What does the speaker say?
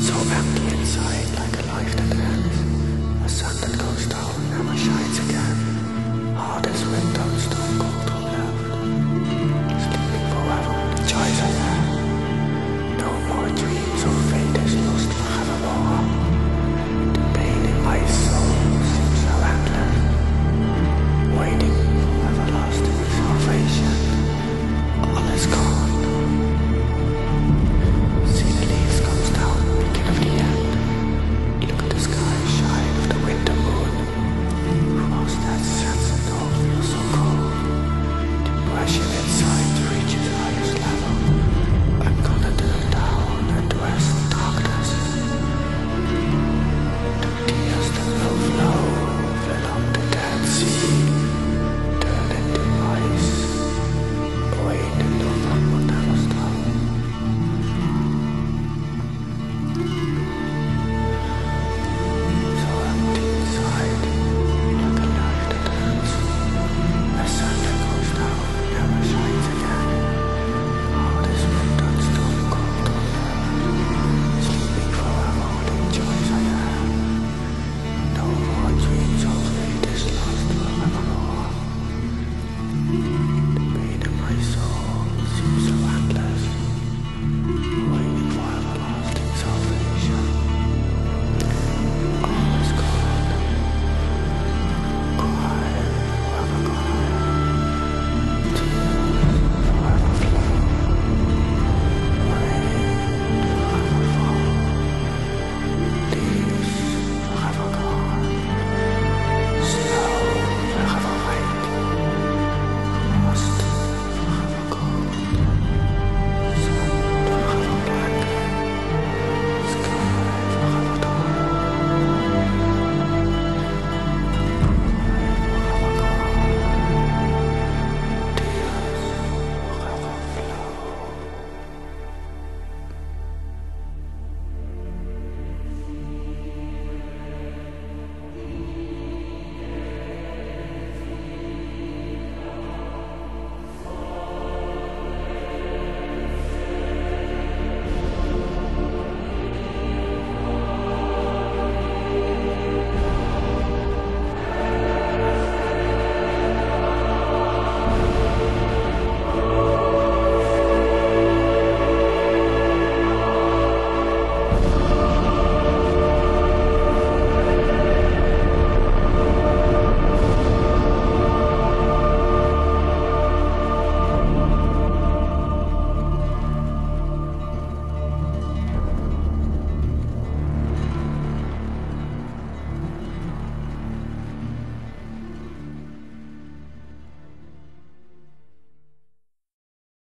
So empty inside, like a life that ends. A sun that goes down, never shines again. Hard as windows,